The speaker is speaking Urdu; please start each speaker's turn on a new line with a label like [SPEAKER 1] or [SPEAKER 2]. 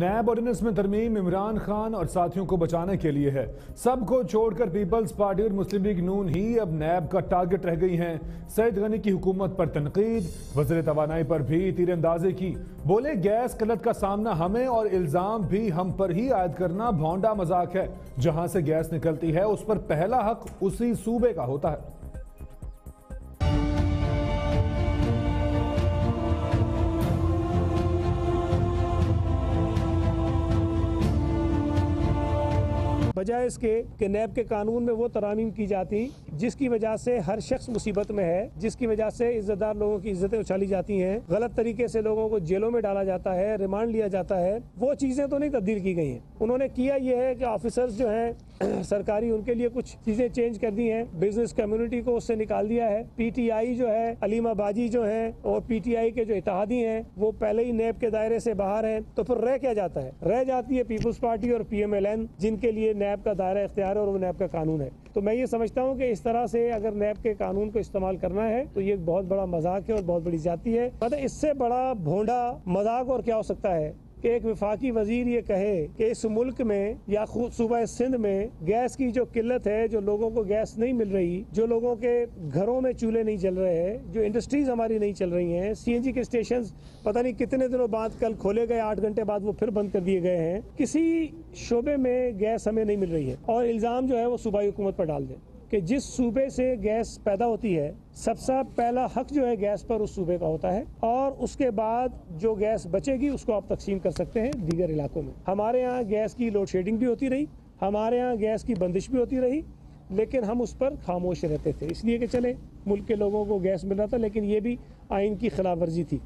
[SPEAKER 1] نیب آرڈیننس میں ترمیم عمران خان اور ساتھیوں کو بچانے کے لیے ہے۔ سب کو چھوڑ کر پیپلز پارٹی اور مسلم لیگ نون ہی اب نیب کا ٹارگٹ رہ گئی ہیں۔ سید غنی کی حکومت پر تنقید، وزیر توانائی پر بھی تیر اندازے کی۔ بولے گیس قلت کا سامنا ہمیں اور الزام بھی ہم پر ہی عائد کرنا بھونڈا مذاق ہے۔ جہاں سے گیس نکلتی ہے، اس پر پہلا حق اسی صوبے کا ہوتا ہے۔
[SPEAKER 2] بجائے اس کے کہ نیب کے قانون میں وہ ترامیم کی جاتی جس کی وجہ سے ہر شخص مصیبت میں ہے، جس کی وجہ سے عزت دار لوگوں کی عزتیں اچھالی جاتی ہیں۔ غلط طریقے سے لوگوں کو جیلوں میں ڈالا جاتا ہے، ریمانڈ لیا جاتا ہے۔ وہ چیزیں تو نہیں تبدیل کی گئی ہیں۔ انہوں نے کیا یہ ہے کہ آفیسرز جو ہیں، سرکاری، ان کے لیے کچھ چیزیں چینج کر دی ہیں۔ بزنس کمیونٹی کو اس سے نکال دیا ہے۔ پی ٹی آئی جو ہے، علیمہ باجی جو ہیں اور پی ٹی آئی کے جو اتحادی ہیں، وہ پہلے ہی نیب کے دائرے سے باہر ہیں۔ تو پھر رہ کیا جاتا ہے؟ رہ جاتی ہے پیپلز پارٹی اور پی ایم ایل این، جن کے لیے نیب نیب کا دائرہ اختیار ہے اور وہ نیب کا قانون ہے۔ تو میں یہ سمجھتا ہوں کہ اس طرح سے اگر نیب کے قانون کو استعمال کرنا ہے تو یہ ایک بہت بڑا مذاق ہے اور بہت بڑی زیادتی ہے۔ مطلب اس سے بڑا بھونڈا مذاق اور کیا ہو سکتا ہے؟ کہ ایک وفاقی وزیر یہ کہے کہ اس ملک میں یا صوبہ سندھ میں گیس کی جو قلت ہے، جو لوگوں کو گیس نہیں مل رہی، جو لوگوں کے گھروں میں چولہے نہیں چل رہے ہیں، جو انڈسٹریز ہماری نہیں چل رہی ہیں سی این جی کے اسٹیشنز پتہ نہیں کتنے دنوں بعد کل کھولے گئے، آٹھ گھنٹے بعد وہ پھر بند کر دیے گئے ہیں۔ کسی شعبے میں گیس ہمیں نہیں مل رہی ہے اور الزام جو ہے وہ صوبائی حکومت پر ڈال دیں۔ کہ جس صوبے سے گیس پیدا ہوتی ہے، سب سے پہلا حق جو ہے گیس پر اس صوبے کا ہوتا ہے اور اس کے بعد جو گیس بچے گی، اس کو آپ تقسیم کر سکتے ہیں دیگر علاقوں میں۔ ہمارے ہاں گیس کی لوڈ شیڈنگ بھی ہوتی رہی، ہمارے ہاں گیس کی بندش بھی ہوتی رہی، لیکن ہم اس پر خاموش رہتے تھے۔ اس لیے کہ چلے ملک کے لوگوں کو گیس مل رہا تھا، لیکن یہ بھی آئین کی خلاف ورزی تھی۔